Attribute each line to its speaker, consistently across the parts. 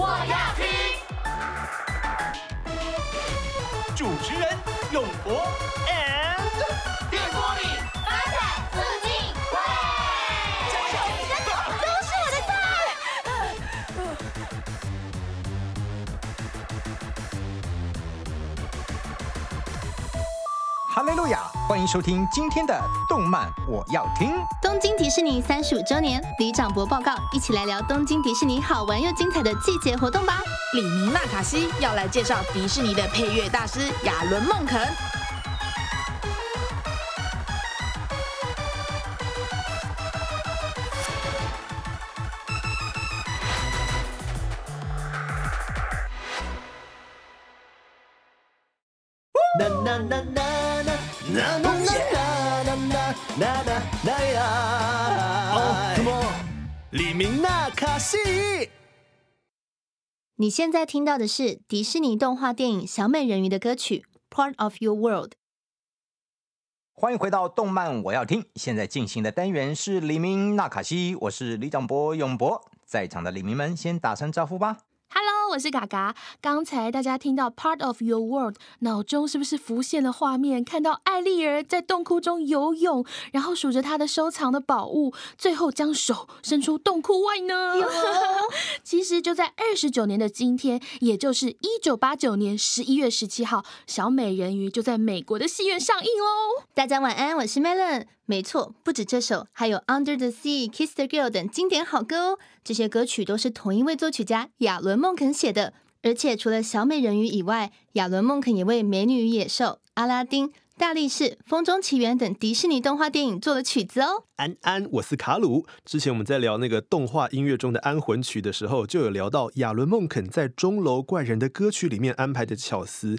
Speaker 1: 我要听。
Speaker 2: 主持人永博
Speaker 3: 哈利路亚！欢迎收听今天的动漫，我要听。
Speaker 4: 东京迪士尼三十五周年，李长博报告，一起来聊东京迪士尼好玩又精彩的季节活动吧。
Speaker 5: 李明纳卡西要来介绍迪士尼的配乐大师亚伦孟肯。
Speaker 6: na na na 哦，李明纳卡西！
Speaker 4: 你现在听到的是迪士尼动画电影《小美人鱼》的歌曲《Part of Your World》。
Speaker 3: 欢迎回到《动漫我要听》，现在进行的单元是李明纳卡西，我是李长博永博，在场的李明们先打声招呼吧。
Speaker 7: 我是嘎嘎。刚才大家听到 Part of Your World，脑中是不是浮现了画面？看到艾丽儿在洞窟中游泳，然后数着她的收藏的宝物，最后将手伸出洞窟外呢？其实就在二十九年的今天，也就是一九八九年十一月十七号，《小美人鱼》就在美国的戏院上映喽。
Speaker 4: 大家晚安，我是 Melon。没错，不止这首，还有《Under the Sea》《Kiss the Girl》等经典好歌哦。这些歌曲都是同一位作曲家亚伦·孟肯写的。而且除了小美人鱼以外，亚伦·孟肯也为《美女与野兽》、《阿拉丁》、《大力士》、《风中奇缘》等迪士尼动画电影做了曲子哦。
Speaker 6: 安安，我是卡鲁。之前我们在聊那个动画音乐中的安魂曲的时候，就有聊到亚伦·孟肯在《钟楼怪人》的歌曲里面安排的巧思。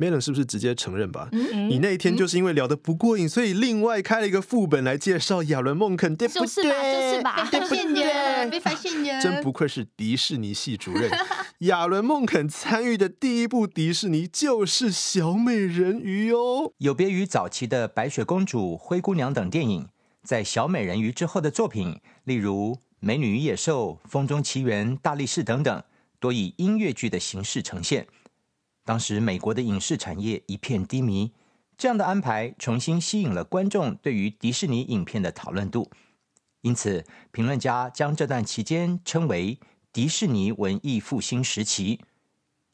Speaker 6: Melon 是不是直接承认吧？你那一天就是因为聊得不过瘾，所以另外开了一个副本来介绍亚伦·孟肯，对不对？
Speaker 7: 就是吧就是吧
Speaker 4: 被发现了，被发现了，
Speaker 6: 真不愧是迪士尼系主任。亚伦·孟肯参与的第一部迪士尼就是《小美人鱼》哦。
Speaker 3: 有别于早期的《白雪公主》《灰姑娘》等电影，在《小美人鱼》之后的作品，例如《美女与野兽》《风中奇缘》《大力士》等等，多以音乐剧的形式呈现。当时美国的影视产业一片低迷，这样的安排重新吸引了观众对于迪士尼影片的讨论度。因此，评论家将这段期间称为迪士尼文艺复兴时期。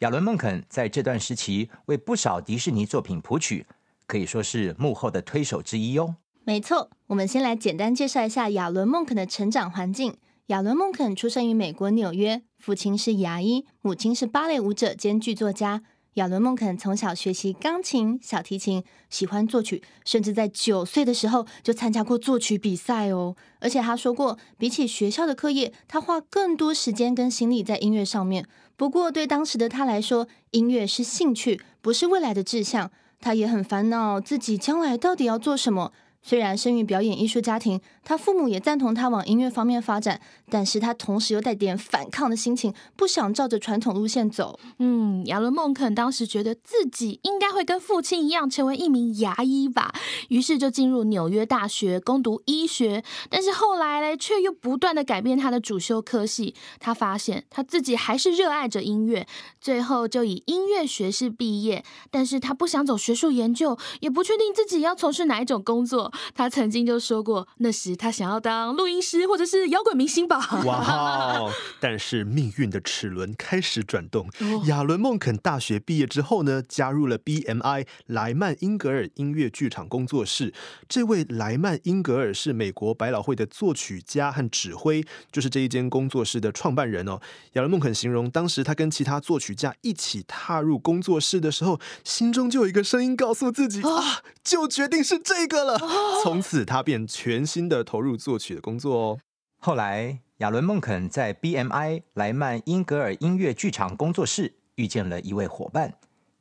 Speaker 3: 亚伦·孟肯在这段时期为不少迪士尼作品谱曲，可以说是幕后的推手之一哦。
Speaker 4: 没错，我们先来简单介绍一下亚伦·孟肯的成长环境。亚伦·孟肯出生于美国纽约，父亲是牙医，母亲是芭蕾舞者兼剧作家。亚伦·孟肯从小学习钢琴、小提琴，喜欢作曲，甚至在九岁的时候就参加过作曲比赛哦。而且他说过，比起学校的课业，他花更多时间跟心力在音乐上面。不过对当时的他来说，音乐是兴趣，不是未来的志向。他也很烦恼自己将来到底要做什么。虽然生于表演艺术家庭，他父母也赞同他往音乐方面发展，但是他同时又带点反抗的心情，不想照着传统路线走。
Speaker 7: 嗯，亚伦·孟肯当时觉得自己应该会跟父亲一样成为一名牙医吧，于是就进入纽约大学攻读医学。但是后来嘞，却又不断的改变他的主修科系。他发现他自己还是热爱着音乐，最后就以音乐学士毕业。但是他不想走学术研究，也不确定自己要从事哪一种工作。他曾经就说过，那时他想要当录音师或者是摇滚明星吧。
Speaker 6: 哇 哦！但是命运的齿轮开始转动。亚伦·孟肯大学毕业之后呢，加入了 BMI 莱曼英格尔音乐剧场工作室。这位莱曼英格尔是美国百老汇的作曲家和指挥，就是这一间工作室的创办人哦。亚伦·孟肯形容，当时他跟其他作曲家一起踏入工作室的时候，心中就有一个声音告诉自己啊，就决定是这个了。从 此，他便全心的投入作曲的工作哦。
Speaker 3: 后来，亚伦·孟肯在 BMI 莱曼英格尔音乐剧场工作室遇见了一位伙伴。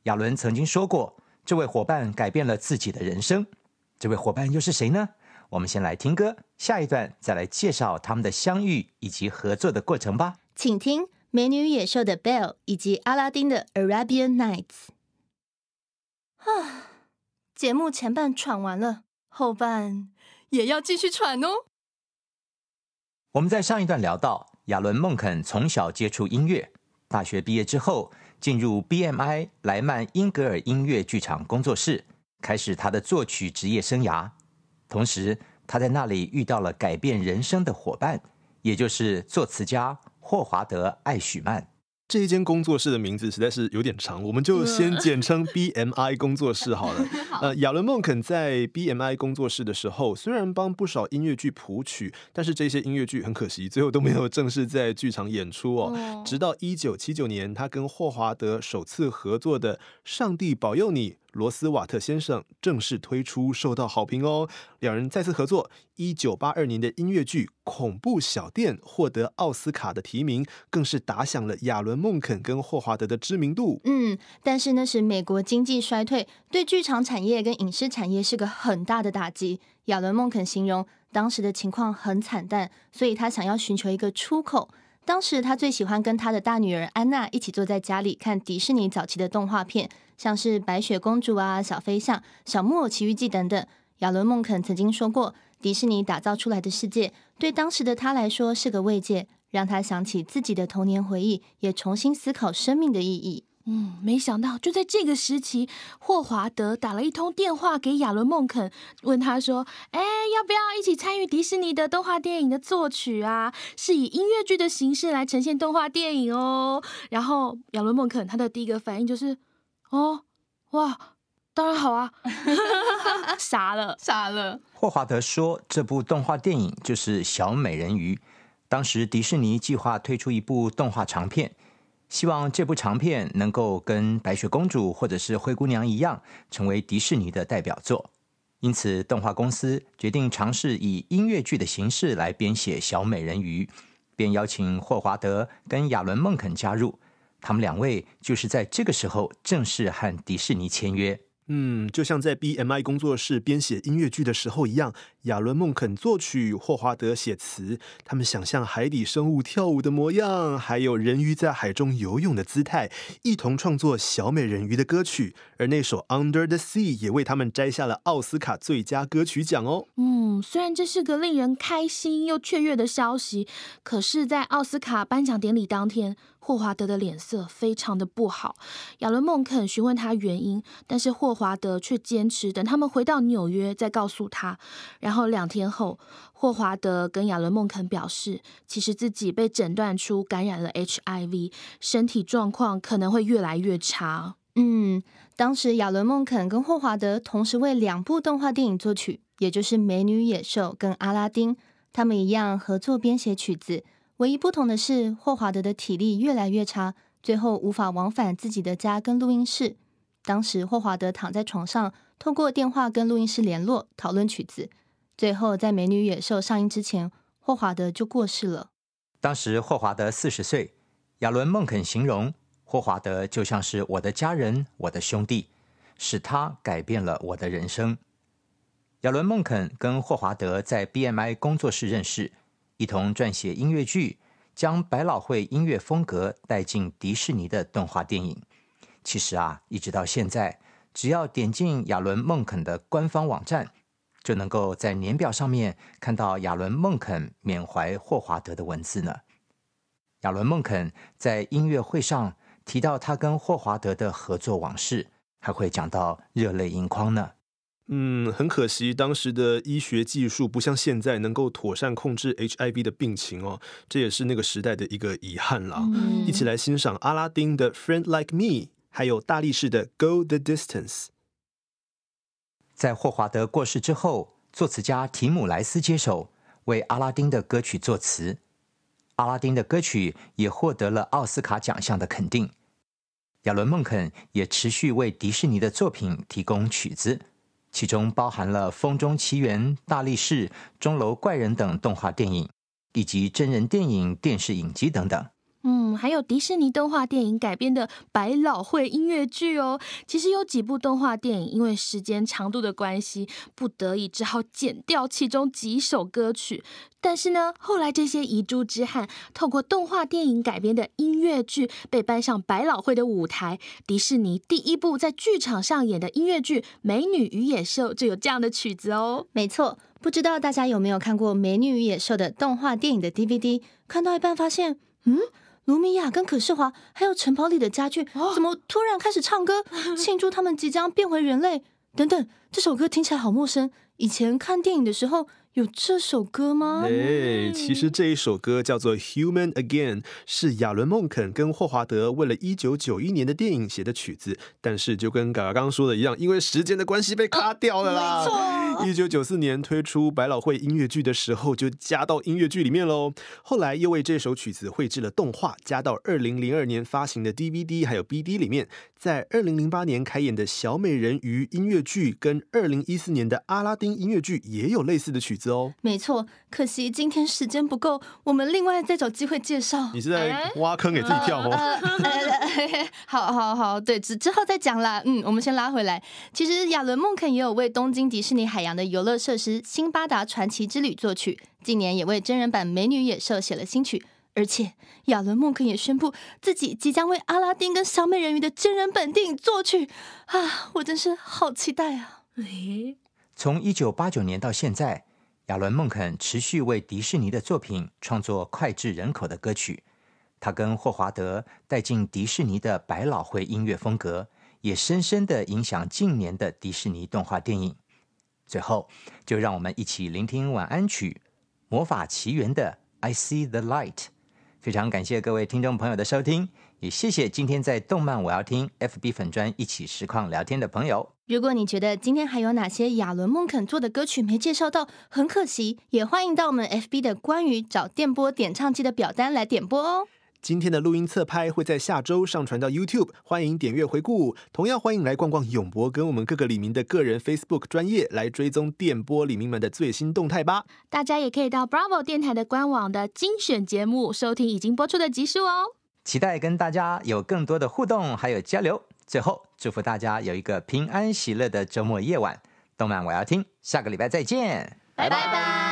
Speaker 3: 亚伦曾经说过，这位伙伴改变了自己的人生。这位伙伴又是谁呢？我们先来听歌，下一段再来介绍他们的相遇以及合作的过程吧。
Speaker 4: 请听《美女与野兽》的 Belle 以及阿拉丁的 Arabian Nights。啊，节目前半喘完了，后半也要继续喘哦。
Speaker 3: 我们在上一段聊到，亚伦·孟肯从小接触音乐，大学毕业之后，进入 BMI 莱曼英格尔音乐剧场工作室，开始他的作曲职业生涯。同时，他在那里遇到了改变人生的伙伴，也就是作词家霍华德·艾许曼。
Speaker 6: 这一间工作室的名字实在是有点长，我们就先简称 BMI 工作室好了。呃，亚伦·孟肯在 BMI 工作室的时候，虽然帮不少音乐剧谱曲，但是这些音乐剧很可惜，最后都没有正式在剧场演出哦。直到一九七九年，他跟霍华德首次合作的《上帝保佑你》。罗斯瓦特先生正式推出，受到好评哦。两人再次合作，一九八二年的音乐剧《恐怖小店》获得奥斯卡的提名，更是打响了亚伦·孟肯跟霍华德的知名度。
Speaker 4: 嗯，但是那时美国经济衰退，对剧场产业跟影视产业是个很大的打击。亚伦·孟肯形容当时的情况很惨淡，所以他想要寻求一个出口。当时他最喜欢跟他的大女儿安娜一起坐在家里看迪士尼早期的动画片。像是白雪公主啊、小飞象、小木偶奇遇记等等。亚伦·孟肯曾经说过，迪士尼打造出来的世界对当时的他来说是个慰藉，让他想起自己的童年回忆，也重新思考生命的意义。
Speaker 7: 嗯，没想到就在这个时期，霍华德打了一通电话给亚伦·孟肯，问他说：“哎，要不要一起参与迪士尼的动画电影的作曲啊？是以音乐剧的形式来呈现动画电影哦。”然后亚伦·孟肯他的第一个反应就是。哦，哇，当然好啊！傻了，
Speaker 5: 傻了。
Speaker 3: 霍华德说：“这部动画电影就是《小美人鱼》。当时迪士尼计划推出一部动画长片，希望这部长片能够跟《白雪公主》或者是《灰姑娘》一样，成为迪士尼的代表作。因此，动画公司决定尝试以音乐剧的形式来编写《小美人鱼》，便邀请霍华德跟亚伦·孟肯加入。”他们两位就是在这个时候正式和迪士尼签约。
Speaker 6: 嗯，就像在 BMI 工作室编写音乐剧的时候一样，亚伦·孟肯作曲，霍华德写词。他们想象海底生物跳舞的模样，还有人鱼在海中游泳的姿态，一同创作《小美人鱼》的歌曲。而那首《Under the Sea》也为他们摘下了奥斯卡最佳歌曲奖哦。
Speaker 7: 嗯，虽然这是个令人开心又雀跃的消息，可是，在奥斯卡颁奖典礼当天。霍华德的脸色非常的不好，亚伦·孟肯询问他原因，但是霍华德却坚持等他们回到纽约再告诉他。然后两天后，霍华德跟亚伦·孟肯表示，其实自己被诊断出感染了 HIV，身体状况可能会越来越差。
Speaker 4: 嗯，当时亚伦·孟肯跟霍华德同时为两部动画电影作曲，也就是《美女野兽》跟《阿拉丁》，他们一样合作编写曲子。唯一不同的是，霍华德的体力越来越差，最后无法往返自己的家跟录音室。当时霍华德躺在床上，通过电话跟录音师联络讨论曲子。最后在《美女野兽》上映之前，霍华德就过世了。
Speaker 3: 当时霍华德四十岁，亚伦·孟肯形容霍华德就像是我的家人，我的兄弟，使他改变了我的人生。亚伦·孟肯跟霍华德在 BMI 工作室认识。一同撰写音乐剧，将百老汇音乐风格带进迪士尼的动画电影。其实啊，一直到现在，只要点进亚伦·孟肯的官方网站，就能够在年表上面看到亚伦·孟肯缅怀霍华德的文字呢。亚伦·孟肯在音乐会上提到他跟霍华德的合作往事，还会讲到热泪盈眶呢。
Speaker 6: 嗯，很可惜，当时的医学技术不像现在能够妥善控制 HIV 的病情哦，这也是那个时代的一个遗憾啦。一起来欣赏阿拉丁的《Friend Like Me》，还有大力士的《Go the Distance》。
Speaker 3: 在霍华德过世之后，作词家提姆莱斯接手为阿拉丁的歌曲作词，阿拉丁的歌曲也获得了奥斯卡奖项的肯定。亚伦·孟肯也持续为迪士尼的作品提供曲子。其中包含了《风中奇缘》《大力士》《钟楼怪人》等动画电影，以及真人电影、电视影集等等。
Speaker 7: 嗯，还有迪士尼动画电影改编的百老汇音乐剧哦。其实有几部动画电影因为时间长度的关系，不得已只好剪掉其中几首歌曲。但是呢，后来这些遗珠之憾，透过动画电影改编的音乐剧被搬上百老汇的舞台。迪士尼第一部在剧场上演的音乐剧《美女与野兽》就有这样的曲子哦。
Speaker 4: 没错，不知道大家有没有看过《美女与野兽》的动画电影的 DVD？看到一半发现，嗯。卢米亚跟可世华还有城堡里的家具，怎么突然开始唱歌，庆祝他们即将变回人类？等等，这首歌听起来好陌生，以前看电影的时候。有这首歌吗？
Speaker 6: 哎，其实这一首歌叫做《Human Again》，是亚伦·孟肯跟霍华德为了一九九一年的电影写的曲子。但是就跟刚刚说的一样，因为时间的关系被卡掉了啦。
Speaker 4: 没错，
Speaker 6: 一九九四年推出百老汇音乐剧的时候就加到音乐剧里面喽。后来又为这首曲子绘制了动画，加到二零零二年发行的 DVD 还有 BD 里面。在二零零八年开演的小美人鱼音乐剧跟二零一四年的阿拉丁音乐剧也有类似的曲子。哦，
Speaker 4: 没错，可惜今天时间不够，我们另外再找机会介绍。
Speaker 6: 你是在挖坑给自己跳哦？
Speaker 4: 好好好，对，之之后再讲啦。嗯，我们先拉回来。其实亚伦·孟肯也有为东京迪士尼海洋的游乐设施《辛巴达传奇之旅》作曲，近年也为真人版《美女野兽》写了新曲。而且亚伦·孟肯也宣布自己即将为阿拉丁跟小美人鱼的真人本电影作曲啊！我真是好期待啊！
Speaker 3: 从一九八九年到现在，亚伦·孟肯持续为迪士尼的作品创作脍炙人口的歌曲。他跟霍华德带进迪士尼的百老汇音乐风格，也深深的影响近年的迪士尼动画电影。最后，就让我们一起聆听晚安曲《魔法奇缘》的《I See the Light》。非常感谢各位听众朋友的收听。也谢谢今天在动漫我要听 FB 粉专一起实况聊天的朋友。
Speaker 4: 如果你觉得今天还有哪些亚伦孟肯做的歌曲没介绍到，很可惜，也欢迎到我们 FB 的关于找电波点唱机的表单来点播哦。
Speaker 6: 今天的录音侧拍会在下周上传到 YouTube，欢迎点阅回顾。同样欢迎来逛逛永博跟我们各个李明的个人 Facebook 专业来追踪电波李明们的最新动态吧。
Speaker 7: 大家也可以到 Bravo 电台的官网的精选节目收听已经播出的集数哦。
Speaker 3: 期待跟大家有更多的互动，还有交流。最后，祝福大家有一个平安喜乐的周末夜晚。动漫我要听，下个礼拜再见，
Speaker 4: 拜拜。